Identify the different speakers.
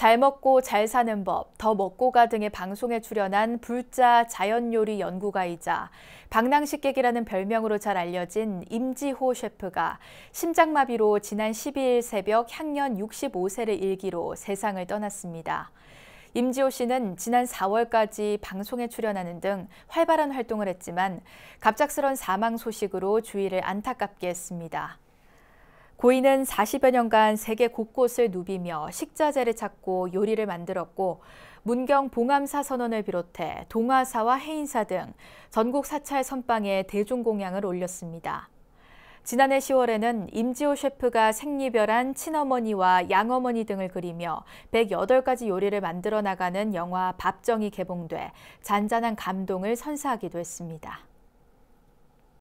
Speaker 1: 잘 먹고 잘 사는 법, 더 먹고 가 등의 방송에 출연한 불자 자연요리 연구가이자 방랑식객이라는 별명으로 잘 알려진 임지호 셰프가 심장마비로 지난 12일 새벽 향년 65세를 일기로 세상을 떠났습니다. 임지호 씨는 지난 4월까지 방송에 출연하는 등 활발한 활동을 했지만 갑작스런 사망 소식으로 주위를 안타깝게 했습니다. 고인은 40여 년간 세계 곳곳을 누비며 식자재를 찾고 요리를 만들었고 문경 봉암사 선언을 비롯해 동화사와 해인사 등 전국 사찰 선방에 대중공양을 올렸습니다. 지난해 10월에는 임지호 셰프가 생리별한 친어머니와 양어머니 등을 그리며 108가지 요리를 만들어 나가는 영화 밥정이 개봉돼 잔잔한 감동을 선사하기도 했습니다.